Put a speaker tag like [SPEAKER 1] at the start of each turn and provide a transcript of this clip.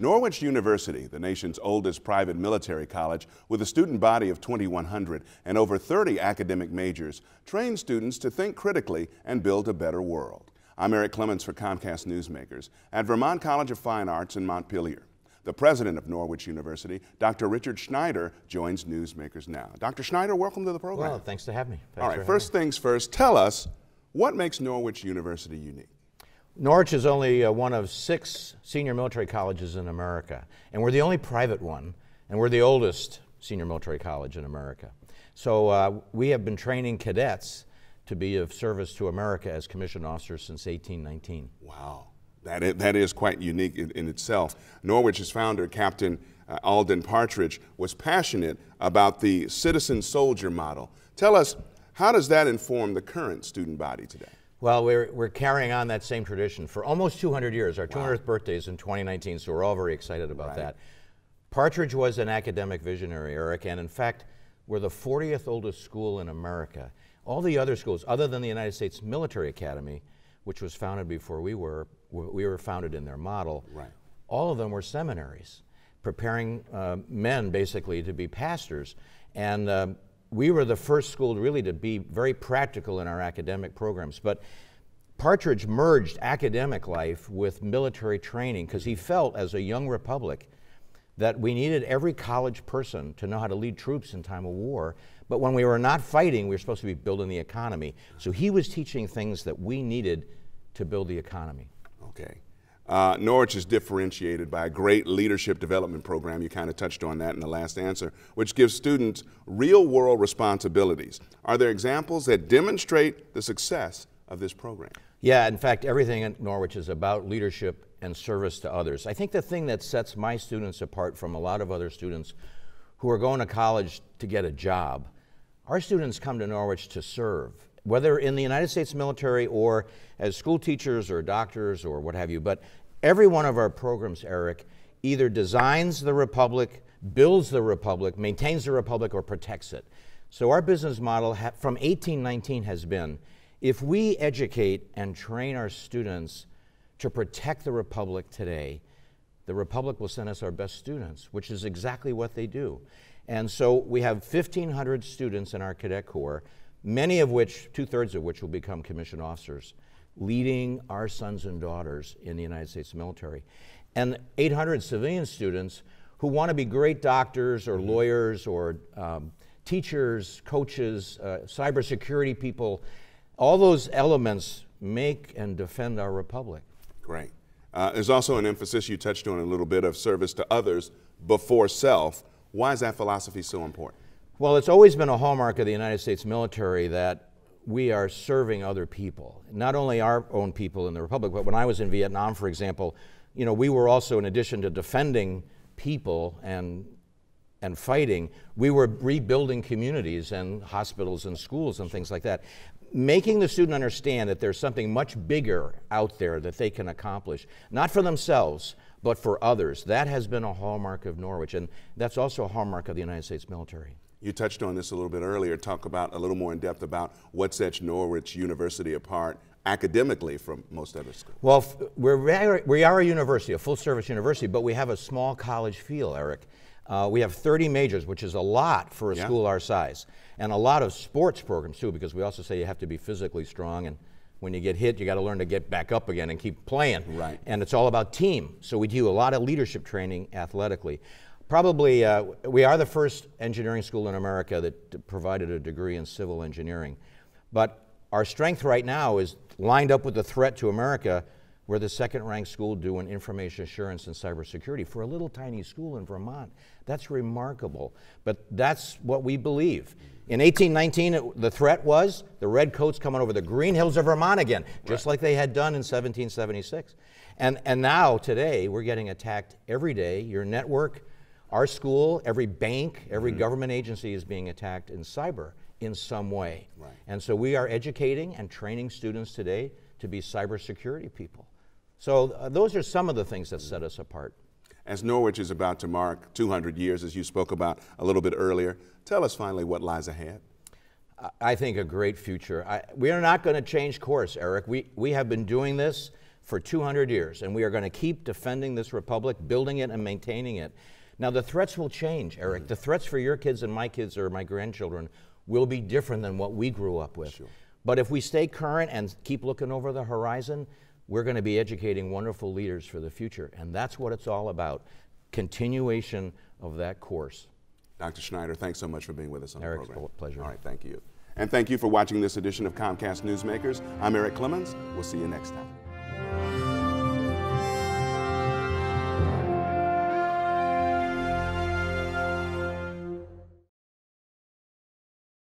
[SPEAKER 1] Norwich University, the nation's oldest private military college with a student body of 2,100 and over 30 academic majors, trains students to think critically and build a better world. I'm Eric Clements for Comcast Newsmakers at Vermont College of Fine Arts in Montpelier. The president of Norwich University, Dr. Richard Schneider, joins Newsmakers now. Dr. Schneider, welcome to the program.
[SPEAKER 2] Well, thanks to have me. Thanks
[SPEAKER 1] All right, first things first, tell us what makes Norwich University unique?
[SPEAKER 2] Norwich is only uh, one of six senior military colleges in America, and we're the only private one, and we're the oldest senior military college in America. So uh, we have been training cadets to be of service to America as commissioned officers since 1819.
[SPEAKER 1] Wow, that is, that is quite unique in, in itself. Norwich's founder, Captain uh, Alden Partridge, was passionate about the citizen soldier model. Tell us, how does that inform the current student body today?
[SPEAKER 2] Well, we're, we're carrying on that same tradition for almost 200 years. Our 200th birthday is in 2019, so we're all very excited about right. that. Partridge was an academic visionary, Eric, and in fact, we're the 40th oldest school in America. All the other schools, other than the United States Military Academy, which was founded before we were, we were founded in their model,
[SPEAKER 1] right.
[SPEAKER 2] all of them were seminaries, preparing uh, men basically to be pastors. And uh, we were the first school really to be very practical in our academic programs. But Partridge merged academic life with military training because he felt, as a young republic, that we needed every college person to know how to lead troops in time of war. But when we were not fighting, we were supposed to be building the economy. So he was teaching things that we needed to build the economy.
[SPEAKER 1] Okay. Uh, Norwich is differentiated by a great leadership development program. You kind of touched on that in the last answer, which gives students real world responsibilities. Are there examples that demonstrate the success of this program?
[SPEAKER 2] Yeah, in fact, everything at Norwich is about leadership and service to others. I think the thing that sets my students apart from a lot of other students who are going to college to get a job, our students come to Norwich to serve, whether in the United States military or as school teachers or doctors or what have you. But every one of our programs, Eric, either designs the republic, builds the republic, maintains the republic, or protects it. So our business model from 1819 has been if we educate and train our students to protect the republic today, the republic will send us our best students, which is exactly what they do. And so we have 1,500 students in our cadet corps, many of which, two thirds of which will become commissioned officers leading our sons and daughters in the United States military. And 800 civilian students who want to be great doctors or mm-hmm. lawyers or um, teachers, coaches, uh, cybersecurity people, all those elements make and defend our republic.
[SPEAKER 1] Great. Uh, there's also an emphasis you touched on a little bit of service to others before self. Why is that philosophy so important?
[SPEAKER 2] Well, it's always been a hallmark of the United States military that we are serving other people, not only our own people in the Republic, but when I was in Vietnam, for example, you know, we were also, in addition to defending people and and fighting, we were rebuilding communities and hospitals and schools and things like that. Making the student understand that there's something much bigger out there that they can accomplish, not for themselves, but for others. That has been a hallmark of Norwich, and that's also a hallmark of the United States military.
[SPEAKER 1] You touched on this a little bit earlier. Talk about a little more in depth about what sets Norwich University apart academically from most other schools.
[SPEAKER 2] Well, we're, we are a university, a full service university, but we have a small college feel, Eric. Uh, we have 30 majors, which is a lot for a yeah. school our size, and a lot of sports programs too, because we also say you have to be physically strong, and when you get hit, you got to learn to get back up again and keep playing.
[SPEAKER 1] Right.
[SPEAKER 2] And it's all about team. So we do a lot of leadership training athletically probably uh, we are the first engineering school in America that provided a degree in civil engineering. But our strength right now is lined up with the threat to America. We're the second ranked school doing information assurance and cybersecurity for a little tiny school in Vermont. That's remarkable. But that's what we believe. In 1819, it, the threat was the redcoats coming over the green hills of Vermont again, just right. like they had done in 1776. And, and now, today, we're getting attacked every day. Your network, our school, every bank, every mm-hmm. government agency is being attacked in cyber in some way.
[SPEAKER 1] Right.
[SPEAKER 2] And so we are educating and training students today to be cybersecurity people. So uh, those are some of the things that set us apart.
[SPEAKER 1] As Norwich is about to mark 200 years, as you spoke about a little bit earlier, tell us finally what lies ahead.
[SPEAKER 2] I think a great future. I, we are not going to change course, Eric. We, we have been doing this for 200 years, and we are going to keep defending this republic, building it and maintaining it. Now, the threats will change, Eric. Mm-hmm. The threats for your kids and my kids or my grandchildren will be different than what we grew up with. But if we stay current and keep looking over the horizon, we're going to be educating wonderful leaders for the future. And that's what it's all about continuation of that course.
[SPEAKER 1] Dr. Schneider, thanks so much for being with us on
[SPEAKER 2] Eric,
[SPEAKER 1] the program.
[SPEAKER 2] pleasure.
[SPEAKER 1] All right, thank you. And thank you for watching this edition of Comcast Newsmakers. I'm Eric Clemens. We'll see you next time.